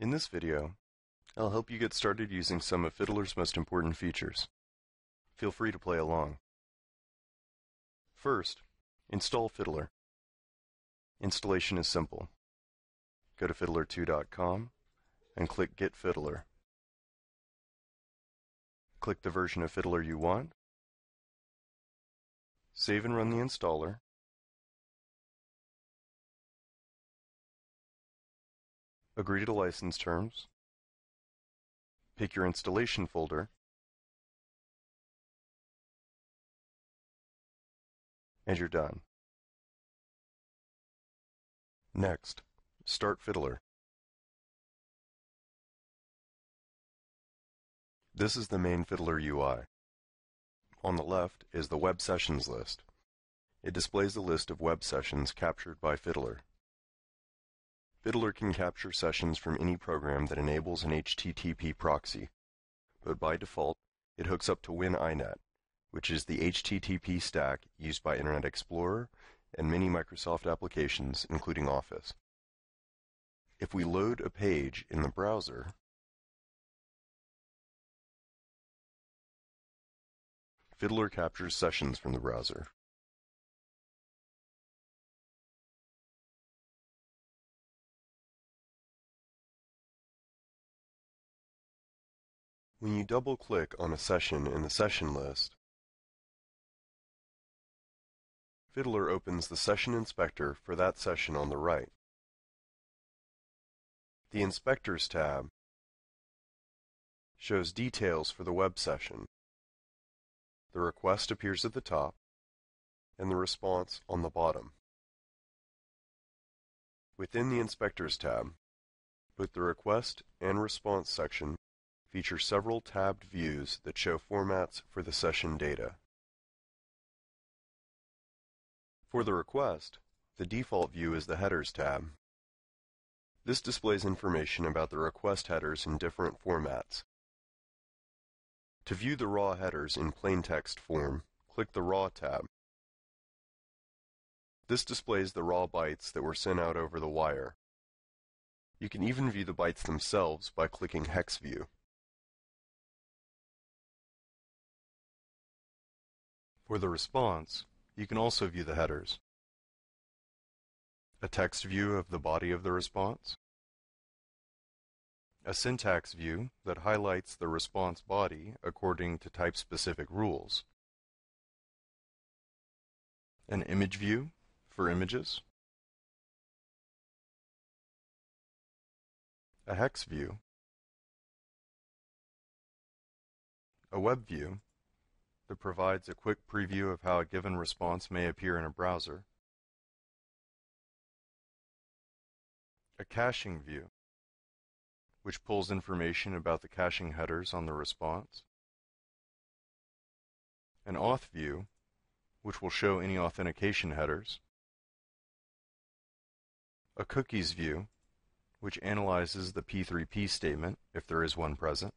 In this video, I'll help you get started using some of Fiddler's most important features. Feel free to play along. First, install Fiddler. Installation is simple. Go to fiddler2.com and click Get Fiddler. Click the version of Fiddler you want. Save and run the installer. Agree to license terms. Pick your installation folder. And you're done. Next, start Fiddler. This is the main Fiddler UI. On the left is the Web Sessions list. It displays a list of web sessions captured by Fiddler. Fiddler can capture sessions from any program that enables an HTTP proxy, but by default, it hooks up to WinINet, which is the HTTP stack used by Internet Explorer and many Microsoft applications, including Office. If we load a page in the browser, Fiddler captures sessions from the browser. When you double-click on a session in the session list, Fiddler opens the Session Inspector for that session on the right. The Inspectors tab shows details for the web session. The request appears at the top, and the response on the bottom. Within the Inspectors tab, both the Request and Response section feature several tabbed views that show formats for the session data. For the request, the default view is the Headers tab. This displays information about the request headers in different formats. To view the raw headers in plain text form, click the Raw tab. This displays the raw bytes that were sent out over the wire. You can even view the bytes themselves by clicking Hex View. For the response, you can also view the headers. A text view of the body of the response. A syntax view that highlights the response body according to type-specific rules. An image view for images. A hex view. A web view that provides a quick preview of how a given response may appear in a browser. A caching view, which pulls information about the caching headers on the response. An auth view, which will show any authentication headers. A cookies view, which analyzes the P3P statement if there is one present.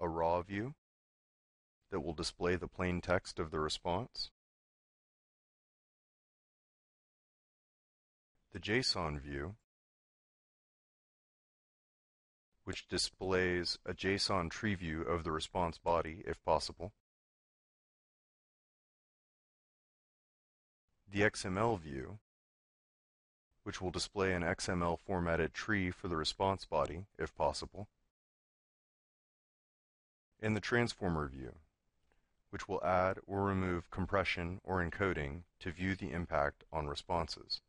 A raw view, that will display the plain text of the response. The JSON view, which displays a JSON tree view of the response body if possible. The XML view, which will display an XML formatted tree for the response body if possible. And the transformer view, which will add or remove compression or encoding to view the impact on responses.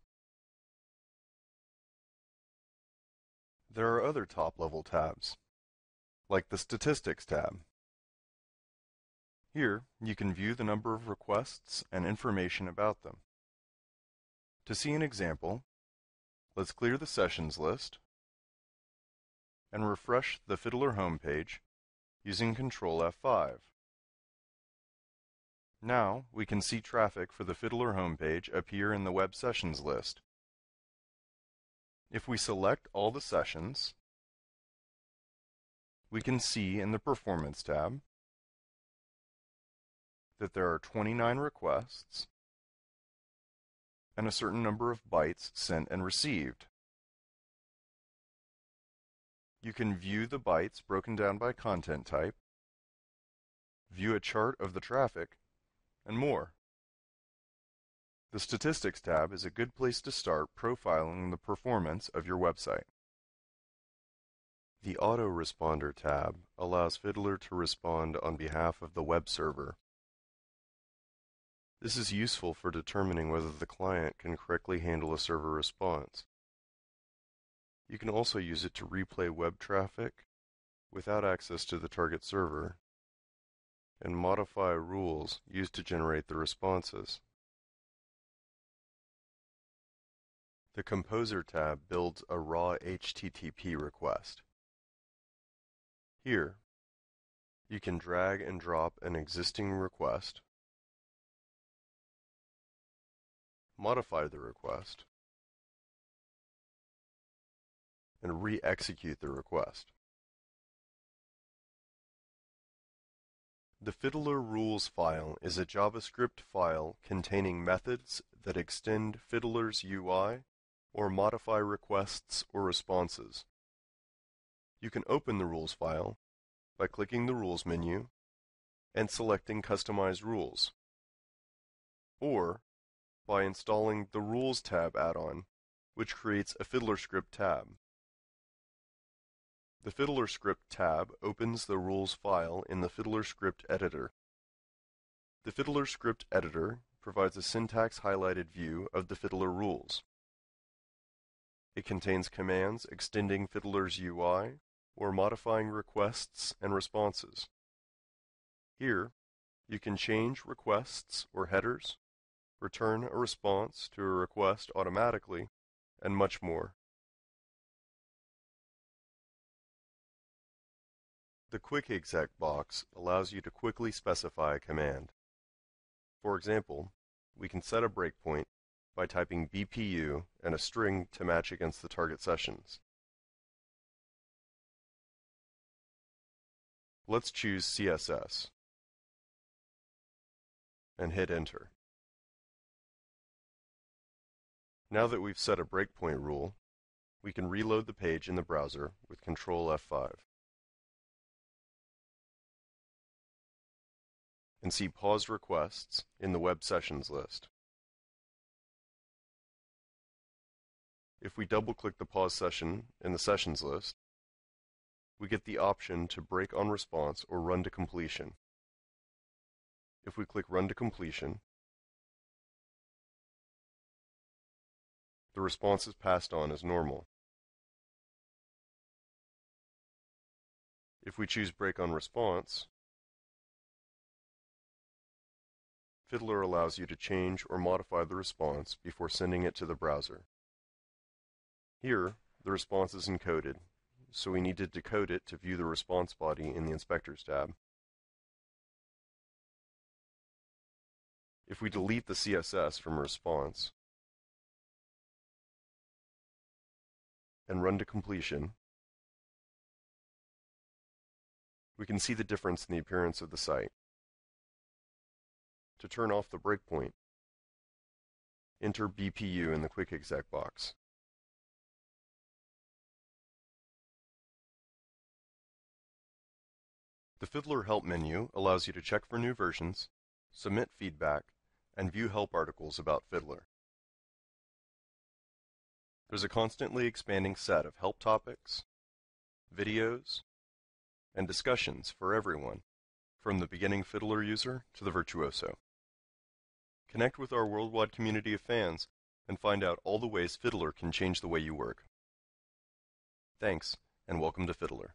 There are other top-level tabs, like the Statistics tab. Here, you can view the number of requests and information about them. To see an example, let's clear the sessions list and refresh the Fiddler homepage using Control F5. Now, we can see traffic for the Fiddler homepage appear in the Web Sessions list. If we select all the sessions, we can see in the Performance tab that there are 29 requests and a certain number of bytes sent and received. You can view the bytes broken down by content type, view a chart of the traffic, and more. The Statistics tab is a good place to start profiling the performance of your website. The Autoresponder tab allows Fiddler to respond on behalf of the web server. This is useful for determining whether the client can correctly handle a server response. You can also use it to replay web traffic without access to the target server and modify rules used to generate the responses. The Composer tab builds a raw HTTP request. Here, you can drag and drop an existing request, modify the request, and re-execute the request. The Fiddler rules file is a JavaScript file containing methods that extend Fiddler's UI or modify requests or responses. You can open the rules file by clicking the Rules menu and selecting Customize Rules, or by installing the Rules tab add-on, which creates a FiddlerScript tab. The fiddler-script tab opens the rules file in the fiddler-script editor. The fiddler-script editor provides a syntax highlighted view of the Fiddler rules. It contains commands extending Fiddler's UI or modifying requests and responses. Here, you can change requests or headers, return a response to a request automatically, and much more. The Quick Exec box allows you to quickly specify a command. For example, we can set a breakpoint by typing BPU and a string to match against the target sessions. Let's choose CSS and hit enter. Now that we've set a breakpoint rule, we can reload the page in the browser with Ctrl F5. And see paused requests in the web sessions list. If we double-click the pause session in the sessions list, we get the option to break on response or run to completion. If we click Run to Completion, the response is passed on as normal. If we choose Break on Response, Fiddler allows you to change or modify the response before sending it to the browser. Here, the response is encoded, so we need to decode it to view the response body in the Inspectors tab. If we delete the CSS from response and run to completion, we can see the difference in the appearance of the site to turn off the breakpoint. Enter BPU in the Quick Exec box. The Fiddler Help menu allows you to check for new versions, submit feedback, and view help articles about Fiddler. There's a constantly expanding set of help topics, videos, and discussions for everyone, from the beginning Fiddler user to the virtuoso. Connect with our worldwide community of fans and find out all the ways Fiddler can change the way you work. Thanks, and welcome to Fiddler.